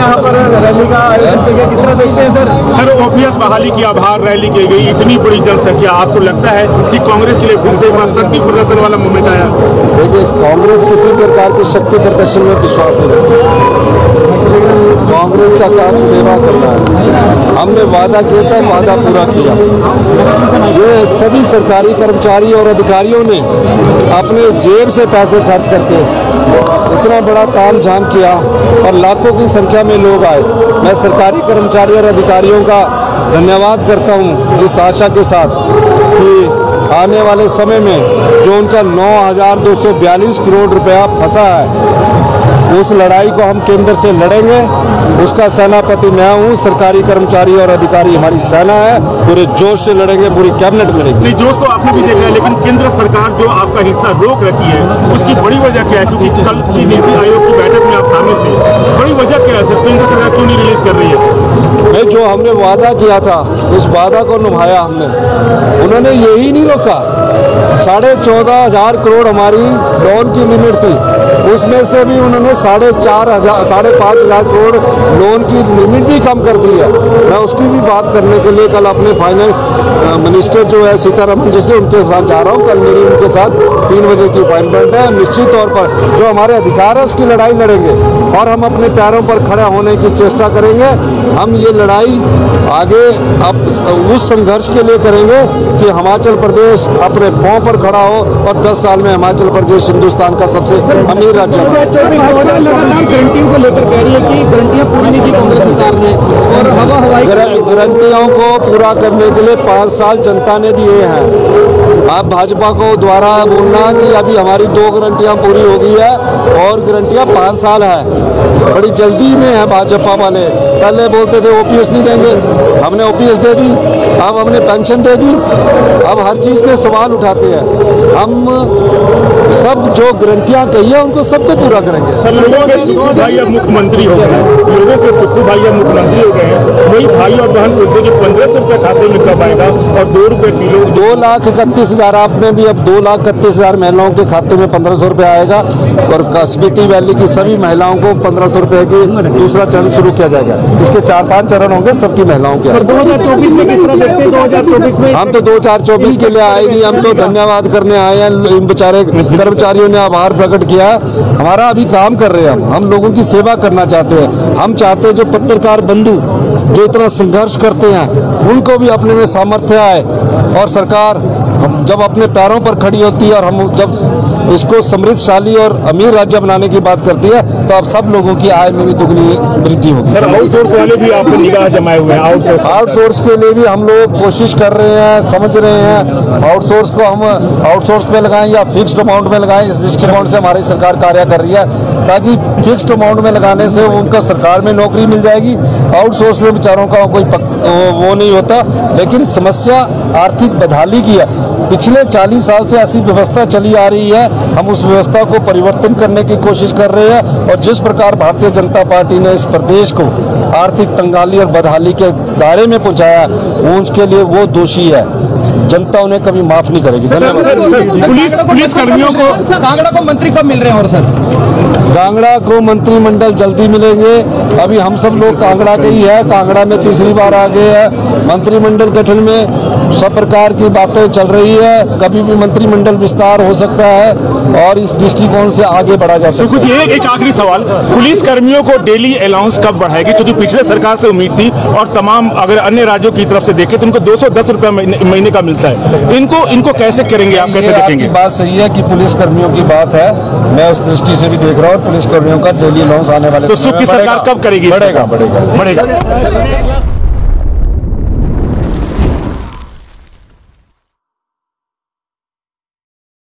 यहाँ पर रैली का आयोजन किया किस तरह देखते हैं सर? सर ओपीएस बहाली की आभार रैली की गई। इतनी बड़ी जनसंख्या आपको लगता है कि कांग्रेस के लिए फिर से एक बार शक्ति प्रदर्शन वाला मूवमेंट आया? देखिए कांग्रेस किसी प्रकार के शक्ति प्रदर्शन में विश्वास नहीं रखती। कांग्रेस का काम सेवा करना है। हमने वादा किया था वादा पूरा किया। ये सभी सरकारी कर्मचारी और अधिकारियों ने अपने जेब से पैसे खर्च करके इतना बड़ा ताम झाम किया और लाखों की संख्या में लोग आए। मैं सरकारी कर्मचारी और अधिकारियों का धन्यवाद करता हूँ इस आशा के साथ कि आने वाले समय में जो उनका 9,242 करोड़ रुपया फंसा है उस लड़ाई को हम केंद्र से लड़ेंगे। उसका सेनापति मैं हूँ सरकारी कर्मचारी और अधिकारी हमारी सेना है। पूरे जोश से लड़ेंगे पूरी कैबिनेट लड़ेगी जोश तो आपने भी देखा है लेकिन केंद्र सरकार जो आपका हिस्सा रोक रखी है उसकी बड़ी वजह क्या है? क्योंकि कल की नीति आयोग की बैठक में आप शामिल थे। बड़ी वजह क्या है सर? केंद्र सरकार क्यों नहीं रिलीज़ कर रही है? नहीं जो हमने वादा किया था उस वादा को निभाया हमने। उन्होंने यही नहीं रोका। साढ़े चौदह हज़ार करोड़ हमारी लोन की लिमिट थी। उसमें से भी उन्होंने साढ़े चार हज़ार, साढ़े पाँच हज़ार करोड़ लोन की लिमिट भी कम कर दी है। मैं उसकी भी बात करने के लिए कल अपने फाइनेंस मिनिस्टर जो है, सीतारमन जी से उनके साथ जा रहा हूँ। कल मेरी उनके साथ तीन बजे की अपॉइंटमेंट है। निश्चित तौर पर जो हमारे अधिकार है, उसकी लड़ाई लड़ेंगे और हम अपने पैरों पर खड़े होने की चेष्टा करेंगे। हम ये लड़ाई आगे अब उस संघर्ष के लिए करेंगे कि हिमाचल प्रदेश अपने पाँव पर खड़ा हो और 10 साल में हिमाचल प्रदेश हिंदुस्तान का सबसे अमीर राज्य गारंटियों को लेकर कह रही है कि गारंटियाँ पूरी नहीं की कांग्रेस सरकार ने और हवा हवाई गारं- गारंटियों को पूरा करने के लिए पाँच साल जनता ने दिए हैं। आप भाजपा को द्वारा बोलना कि अभी हमारी दो गारंटियाँ पूरी हो गई है और गारंटियाँ पाँच साल है। बड़ी जल्दी में है भाजपा वाले। पहले बोलते थे ओपीएस नहीं देंगे। हमने ओपीएस दे दी अब हमने पेंशन दे दी। अब हर चीज़ पे सवाल उठाते हैं। हम सब जो गारंटियाँ कही है उनको सबको पूरा करेंगे। सर लोगों के सुखू भाई अब मुख्यमंत्री हो गए। लोगों के सुखू भाई अब मुख्यमंत्री हो गए। हैं वही भाई और बहन पूछे कि पंद्रह सौ रुपये खाते में कब आएगा और दो रुपये किलो? दो लाख इकतीस हज़ार आपने भी अब दो लाख इकतीस हज़ार महिलाओं के खाते में पंद्रह सौ रुपये आएगा। और स्पीति वैली की सभी महिलाओं को पंद्रह सौ रुपये की दूसरा चरण शुरू किया जाएगा। इसके चार पाँच चरण होंगे सबकी महिलाओं के। दो हज़ार चौबीस में किस तरह देखते हैं? दो हज़ार चौबीस में हम तो दो चार चौबीस के लिए आए नहीं हम तो धन्यवाद करने आए हैं। इन बेचारे कर्मचारियों ने आभार प्रकट किया। हमारा अभी काम कर रहे हैं हम। हम लोगों की सेवा करना चाहते हैं। हम चाहते हैं जो पत्रकार बंधु जो इतना संघर्ष करते हैं उनको भी अपने में सामर्थ्य आए और सरकार हम जब अपने पैरों पर खड़ी होती है और हम जब इसको समृद्धशाली और अमीर राज्य बनाने की बात करती है तो आप सब लोगों की आय में भी दुगनी वृद्धि होगी सर आउटसोर्स वाले भी आप निगाह जमाए हुए हैं आउटसोर्स आउटसोर्स के लिए भी हम लोग कोशिश कर रहे हैं समझ रहे हैं। आउटसोर्स को हम आउटसोर्स में लगाएँ या फिक्स्ड अमाउंट में लगाएँ इस दृष्टिकोण से हमारी सरकार कार्य कर रही है ताकि फिक्स्ड अमाउंट में लगाने से उनका सरकार में नौकरी मिल जाएगी। आउटसोर्स में बेचारों का कोई पक, वो नहीं होता लेकिन समस्या आर्थिक बदहाली की है। पिछले 40 साल से ऐसी व्यवस्था चली आ रही है। हम उस व्यवस्था को परिवर्तन करने की कोशिश कर रहे हैं और जिस प्रकार भारतीय जनता पार्टी ने इस प्रदेश को आर्थिक तंगाली और बदहाली के दायरे में पहुँचाया वो उसके लिए वो दोषी है। जनता उन्हें कभी माफ़ नहीं करेगी। धन्यवाद। पुलिस पुलिस कर्मियों को कांगड़ा को मंत्री कब मिल रहे हैं और सर? कांगड़ा को मंत्रिमंडल जल्दी मिलेंगे। अभी हम सब लोग कांगड़ा के ही है। कांगड़ा में तीसरी बार आ गए हैं। मंत्रिमंडल गठन में सब प्रकार की बातें चल रही है कभी भी मंत्रिमंडल विस्तार हो सकता है और इस दृष्टिकोण से आगे बढ़ा जा सकता है। एक आखिरी सवाल पुलिस कर्मियों को डेली अलाउंस कब बढ़ाएगी? क्योंकि पिछले सरकार से उम्मीद थी और तमाम अगर अन्य राज्यों की तरफ़ से देखें तो उनको दो सौ दस रुपये महीने का मिलता है। इनको इनको कैसे करेंगे आप कैसे देखेंगे? बात सही है कि पुलिस कर्मियों की बात है। मैं उस दृष्टि से भी देख रहा हूँ पुलिस कर्मियों का डेली अलाउंस आने वाले तो सुख की सरकार कब करेगी? बढ़ेगा बढ़ेगा। बढ़ेगा।